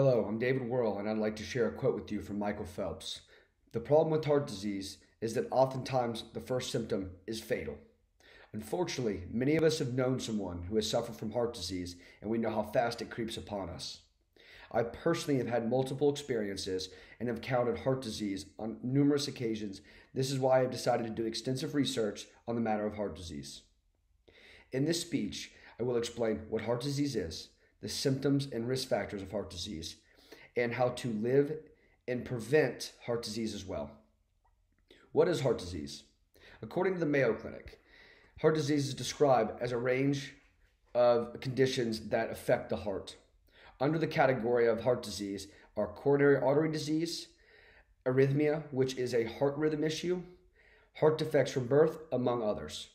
Hello, I'm David Worrell, and I'd like to share a quote with you from Michael Phelps. The problem with heart disease is that oftentimes the first symptom is fatal. Unfortunately, many of us have known someone who has suffered from heart disease, and we know how fast it creeps upon us. I personally have had multiple experiences and have encountered heart disease on numerous occasions. This is why I've decided to do extensive research on the matter of heart disease. In this speech, I will explain what heart disease is, the symptoms and risk factors of heart disease, and how to live and prevent heart disease as well. What is heart disease? According to the Mayo Clinic, heart disease is described as a range of conditions that affect the heart. Under the category of heart disease are coronary artery disease, arrhythmia, which is a heart rhythm issue, heart defects from birth, among others.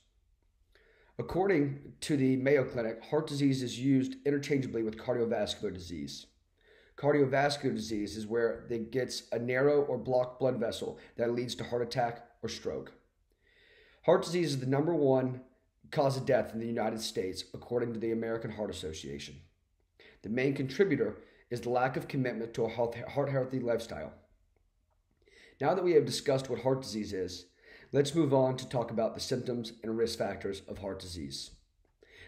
According to the Mayo Clinic, heart disease is used interchangeably with cardiovascular disease. Cardiovascular disease is where it gets a narrow or blocked blood vessel that leads to heart attack or stroke. Heart disease is the number one cause of death in the United States, according to the American Heart Association. The main contributor is the lack of commitment to a heart healthy lifestyle. Now that we have discussed what heart disease is, Let's move on to talk about the symptoms and risk factors of heart disease.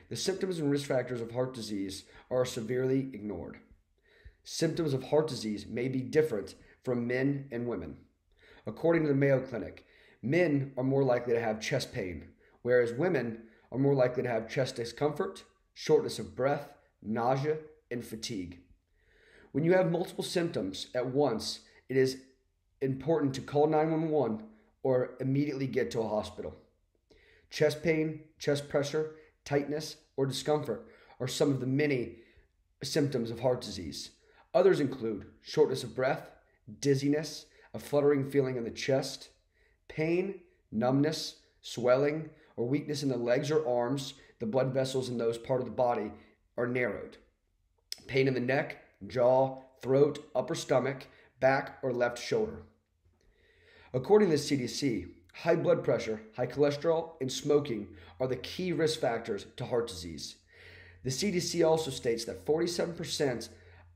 The symptoms and risk factors of heart disease are severely ignored. Symptoms of heart disease may be different from men and women. According to the Mayo Clinic, men are more likely to have chest pain, whereas women are more likely to have chest discomfort, shortness of breath, nausea, and fatigue. When you have multiple symptoms at once, it is important to call 911 or immediately get to a hospital. Chest pain, chest pressure, tightness, or discomfort are some of the many symptoms of heart disease. Others include shortness of breath, dizziness, a fluttering feeling in the chest, pain, numbness, swelling, or weakness in the legs or arms. The blood vessels in those part of the body are narrowed. Pain in the neck, jaw, throat, upper stomach, back, or left shoulder. According to the CDC, high blood pressure, high cholesterol, and smoking are the key risk factors to heart disease. The CDC also states that 47%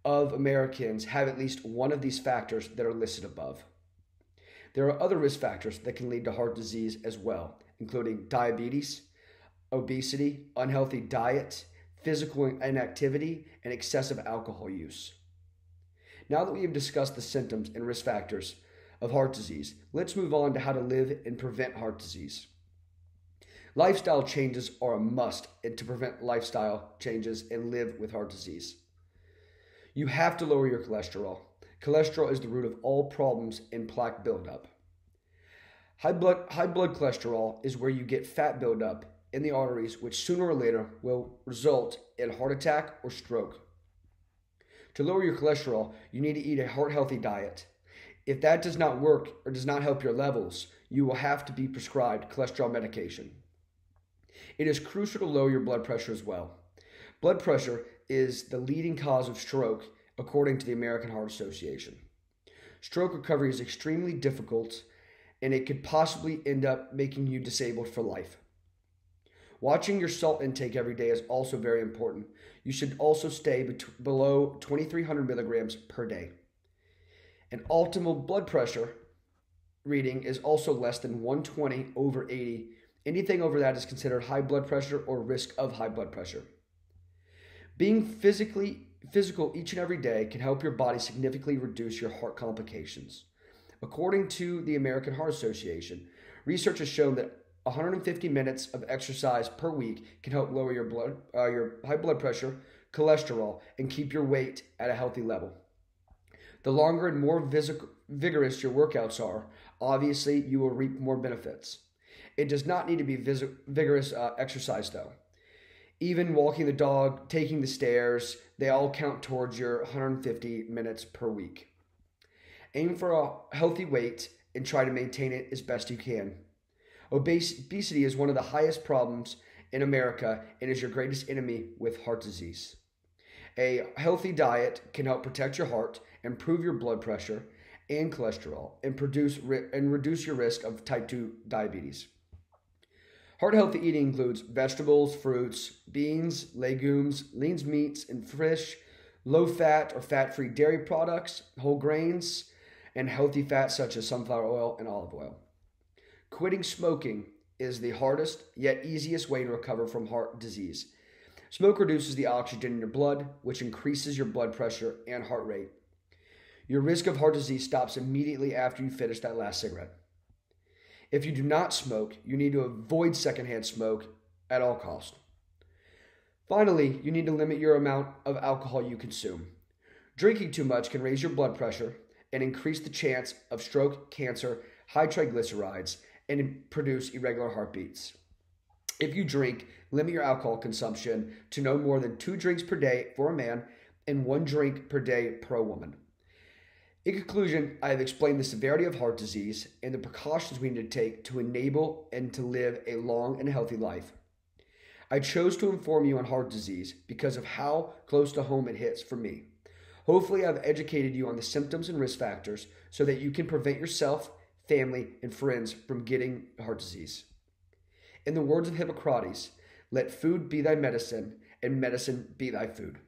of Americans have at least one of these factors that are listed above. There are other risk factors that can lead to heart disease as well, including diabetes, obesity, unhealthy diet, physical inactivity, and excessive alcohol use. Now that we have discussed the symptoms and risk factors of heart disease. Let's move on to how to live and prevent heart disease. Lifestyle changes are a must to prevent lifestyle changes and live with heart disease. You have to lower your cholesterol. Cholesterol is the root of all problems in plaque buildup. High blood, high blood cholesterol is where you get fat buildup in the arteries, which sooner or later will result in heart attack or stroke. To lower your cholesterol, you need to eat a heart healthy diet. If that does not work or does not help your levels, you will have to be prescribed cholesterol medication. It is crucial to lower your blood pressure as well. Blood pressure is the leading cause of stroke, according to the American Heart Association. Stroke recovery is extremely difficult and it could possibly end up making you disabled for life. Watching your salt intake every day is also very important. You should also stay below 2300 milligrams per day. An optimal blood pressure reading is also less than 120 over 80. Anything over that is considered high blood pressure or risk of high blood pressure. Being physically physical each and every day can help your body significantly reduce your heart complications. According to the American Heart Association, research has shown that 150 minutes of exercise per week can help lower your blood, uh, your high blood pressure, cholesterol, and keep your weight at a healthy level. The longer and more vigorous your workouts are, obviously you will reap more benefits. It does not need to be vis- vigorous uh, exercise though. Even walking the dog, taking the stairs, they all count towards your 150 minutes per week. Aim for a healthy weight and try to maintain it as best you can. Obesity is one of the highest problems in America and is your greatest enemy with heart disease. A healthy diet can help protect your heart, improve your blood pressure and cholesterol, and produce and reduce your risk of type 2 diabetes. Heart healthy eating includes vegetables, fruits, beans, legumes, lean meats, and fish, low fat or fat free dairy products, whole grains, and healthy fats such as sunflower oil and olive oil. Quitting smoking is the hardest yet easiest way to recover from heart disease. Smoke reduces the oxygen in your blood, which increases your blood pressure and heart rate. Your risk of heart disease stops immediately after you finish that last cigarette. If you do not smoke, you need to avoid secondhand smoke at all costs. Finally, you need to limit your amount of alcohol you consume. Drinking too much can raise your blood pressure and increase the chance of stroke, cancer, high triglycerides, and produce irregular heartbeats. If you drink, limit your alcohol consumption to no more than two drinks per day for a man and one drink per day per woman. In conclusion, I have explained the severity of heart disease and the precautions we need to take to enable and to live a long and healthy life. I chose to inform you on heart disease because of how close to home it hits for me. Hopefully, I've educated you on the symptoms and risk factors so that you can prevent yourself, family, and friends from getting heart disease. In the words of Hippocrates, let food be thy medicine, and medicine be thy food.